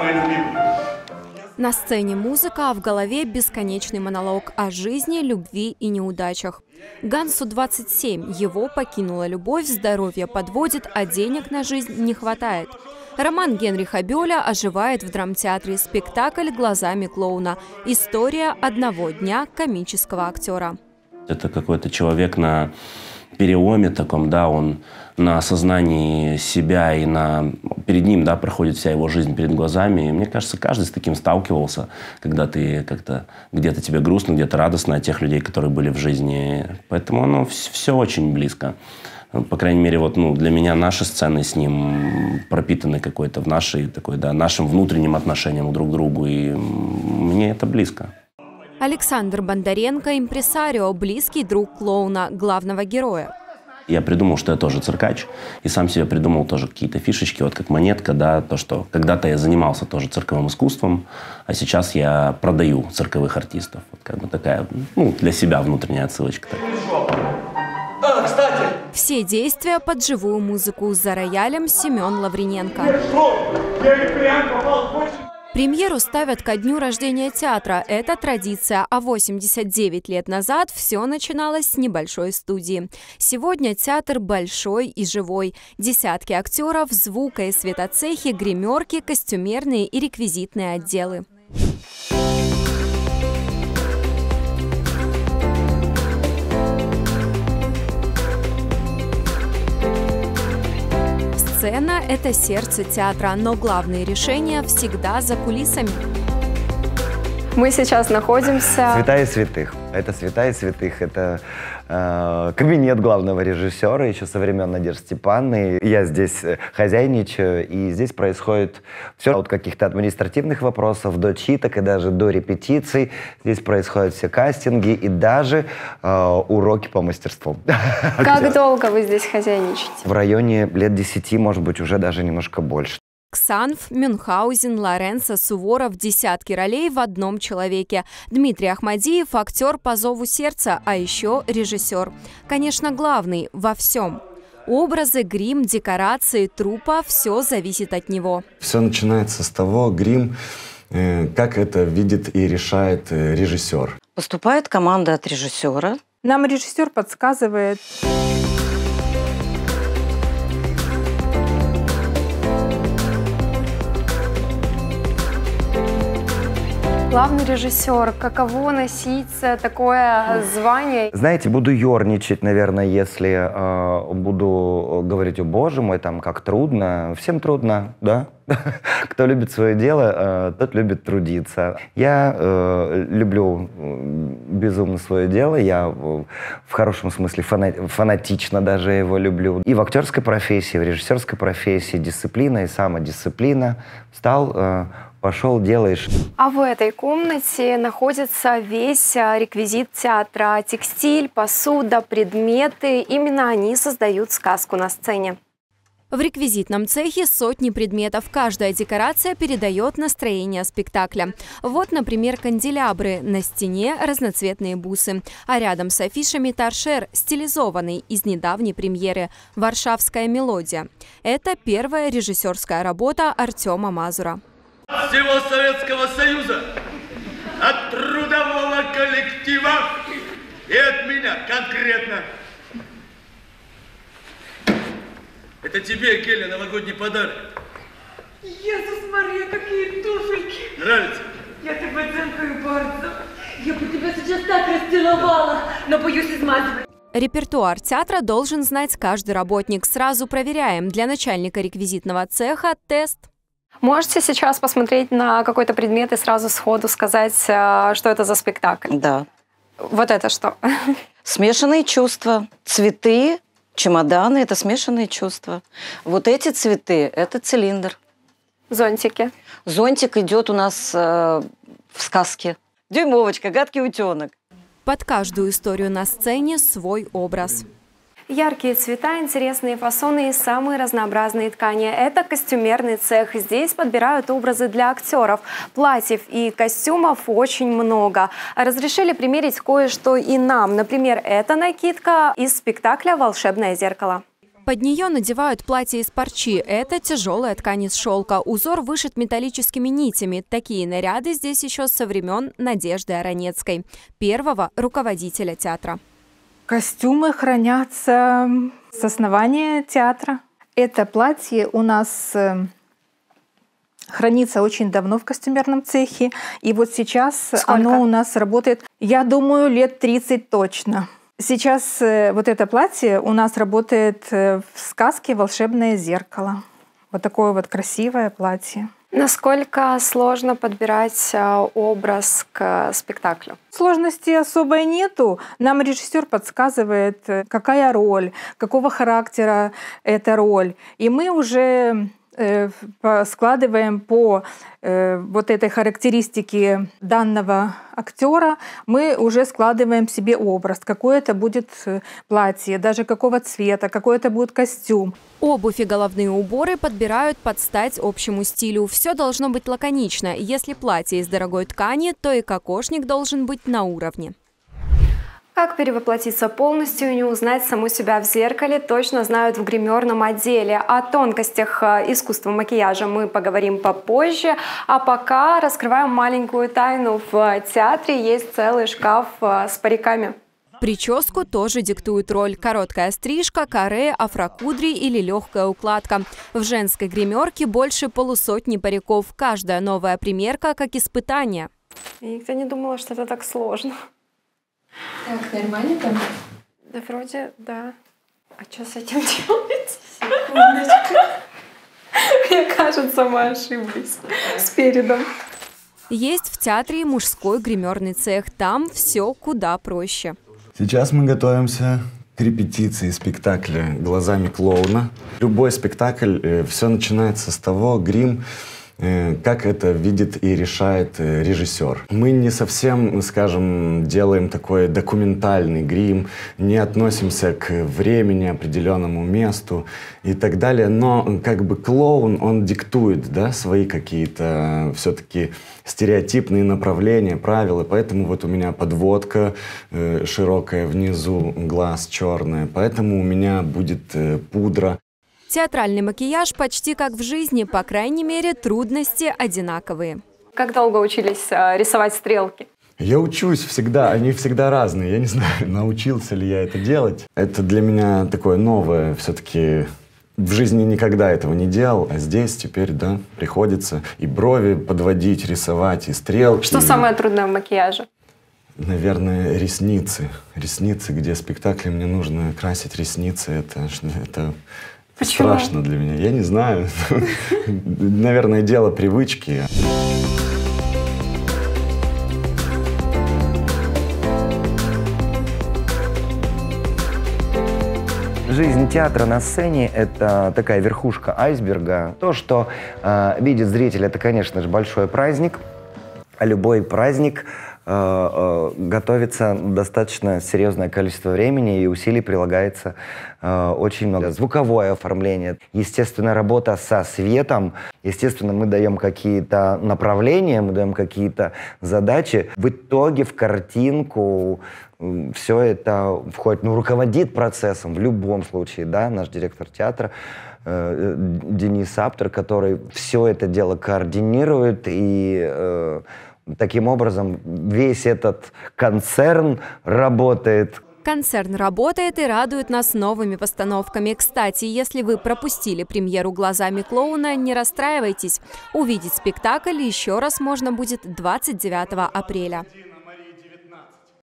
Самые любимые. На сцене музыка, а в голове бесконечный монолог о жизни, любви и неудачах. Гансу 27, его покинула любовь, здоровье подводит, а денег на жизнь не хватает. Роман Генриха Бёля оживает в драмтеатре спектакль «Глазами клоуна». История одного дня комического актера. Это какой-то человек на переломе таком, да, он на осознании себя и на... перед ним, да, проходит вся его жизнь перед глазами. И мне кажется, каждый с таким сталкивался, когда ты как-то где-то тебе грустно, где-то радостно от тех людей, которые были в жизни. Поэтому оно все очень близко. По крайней мере, вот, ну, для меня наши сцены с ним пропитаны какой-то в нашей, такой, да, нашим внутренним отношениям друг к другу. И мне это близко. Александр Бондаренко – импресарио, близкий друг клоуна, главного героя. Я придумал, что я тоже циркач, и сам себе придумал тоже какие-то фишечки, вот как монетка, да, то, что когда-то я занимался тоже цирковым искусством, а сейчас я продаю цирковых артистов. Вот как бы такая, ну, для себя внутренняя отсылочка. А, кстати! Все действия под живую музыку за роялем Семен Лавриненко. Я и прям попал в очень... Премьеру ставят ко дню рождения театра. Это традиция, а 89 лет назад все начиналось с небольшой студии. Сегодня театр большой и живой. Десятки актеров, звука и светоцехи, гримерки, костюмерные и реквизитные отделы. Сцена – это сердце театра, но главные решения всегда за кулисами. Мы сейчас находимся... Святая святых. Это святая святых. Это э, кабинет главного режиссера еще со времен Надежды Степанны. Я здесь э, хозяйничаю, и здесь происходит все от каких-то административных вопросов до читок и даже до репетиций. Здесь происходят все кастинги и даже э, уроки по мастерству. Как долго вы здесь хозяйничаете? В районе лет 10, может быть, уже даже немножко больше. Ксанф, Мюнхгаузен, Лоренцо, Суворов – десятки ролей в одном человеке. Дмитрий Ахмадиев – актер по зову сердца, а еще режиссер. Конечно, главный во всем. Образы, грим, декорации, трупа – все зависит от него. Все начинается с того, грим, э, как это видит и решает э, режиссер. Поступает команда от режиссера. Нам режиссер подсказывает. Главный режиссер, каково носить такое звание? Знаете, буду ерничать, наверное, если э, буду говорить, о боже мой, там, как трудно. Всем трудно, да? Кто любит свое дело, э, тот любит трудиться. Я э, люблю безумно свое дело, я в хорошем смысле фана фанатично даже его люблю. И в актерской профессии, в режиссерской профессии дисциплина и самодисциплина стал э, пошел, делаешь. А в этой комнате находится весь а, реквизит театра. Текстиль, посуда, предметы. Именно они создают сказку на сцене. В реквизитном цехе сотни предметов. Каждая декорация передает настроение спектакля. Вот, например, канделябры. На стене разноцветные бусы. А рядом с афишами торшер, стилизованный из недавней премьеры «Варшавская мелодия». Это первая режиссерская работа Артема Мазура всего Советского Союза, от трудового коллектива и от меня конкретно. Это тебе, Геля, новогодний подарок. Иисус Мария, какие туфельки! Нравится? Я тебе дзенкаю bardzo. Я бы тебя сейчас так расцеловала, но боюсь измазывать. Репертуар театра должен знать каждый работник. Сразу проверяем. Для начальника реквизитного цеха тест. Можете сейчас посмотреть на какой-то предмет и сразу сходу сказать, э, что это за спектакль? Да. Вот это что? Смешанные чувства. Цветы, чемоданы – это смешанные чувства. Вот эти цветы – это цилиндр. Зонтики. Зонтик идет у нас э, в сказке. Дюймовочка, гадкий утенок. Под каждую историю на сцене свой образ. Яркие цвета, интересные фасоны и самые разнообразные ткани. Это костюмерный цех. Здесь подбирают образы для актеров. Платьев и костюмов очень много. Разрешили примерить кое-что и нам. Например, эта накидка из спектакля «Волшебное зеркало». Под нее надевают платье из парчи. Это тяжелая ткань из шелка. Узор вышит металлическими нитями. Такие наряды здесь еще со времен Надежды Аронецкой, первого руководителя театра. Костюмы хранятся с основания театра. Это платье у нас э, хранится очень давно в костюмерном цехе. И вот сейчас Сколько? оно у нас работает, я думаю, лет 30 точно. Сейчас э, вот это платье у нас работает э, в сказке «Волшебное зеркало». Вот такое вот красивое платье. Насколько сложно подбирать а, образ к спектаклю? Сложности особой нету. Нам режиссер подсказывает, э, какая роль, какого характера эта роль. И мы уже э, складываем по э, вот этой характеристике данного актера, мы уже складываем себе образ, какое это будет э, платье, даже какого цвета, какой это будет костюм. Обувь и головные уборы подбирают под стать общему стилю. Все должно быть лаконично. Если платье из дорогой ткани, то и кокошник должен быть на уровне. Как перевоплотиться полностью и не узнать саму себя в зеркале, точно знают в гримерном отделе. О тонкостях э, искусства макияжа мы поговорим попозже. А пока раскрываем маленькую тайну. В театре есть целый шкаф э, с париками. Прическу тоже диктует роль. Короткая стрижка, каре, афрокудри или легкая укладка. В женской гримерке больше полусотни париков. Каждая новая примерка как испытание. Я никогда не думала, что это так сложно. Так, нормально там? Да вроде, да. А что с этим делать? Секундочку. Мне кажется, мы ошиблись с передом. Есть в театре мужской гримерный цех. Там все куда проще. Сейчас мы готовимся к репетиции спектакля «Глазами клоуна». Любой спектакль, все начинается с того, грим, э, как это видит и решает э, режиссер. Мы не совсем, скажем, делаем такой документальный грим, не относимся к времени, определенному месту и так далее, но как бы клоун, он диктует да, свои какие-то все-таки стереотипные направления, правила, поэтому вот у меня подводка э, широкая внизу, глаз черная, поэтому у меня будет э, пудра. Театральный макияж почти как в жизни, по крайней мере, трудности одинаковые. Как долго учились э, рисовать стрелки? Я учусь всегда, они всегда разные. Я не знаю, научился ли я это делать. Это для меня такое новое, все-таки в жизни никогда этого не делал, а здесь теперь, да, приходится и брови подводить, рисовать, и стрелки. Что самое трудное в макияже? Наверное, ресницы. Ресницы, где спектакли мне нужно красить ресницы, это, это Почему? страшно для меня. Я не знаю. Наверное, дело привычки. Жизнь театра на сцене — это такая верхушка айсберга. То, что э, видит зритель, это, конечно же, большой праздник. А любой праздник готовится достаточно серьезное количество времени и усилий прилагается э, очень много. Звуковое оформление, естественно, работа со светом. Естественно, мы даем какие-то направления, мы даем какие-то задачи. В итоге в картинку все это входит, ну, руководит процессом в любом случае, да, наш директор театра э, Денис Аптер, который все это дело координирует и э, таким образом весь этот концерн работает Концерн работает и радует нас новыми постановками. Кстати, если вы пропустили премьеру «Глазами клоуна», не расстраивайтесь. Увидеть спектакль еще раз можно будет 29 апреля.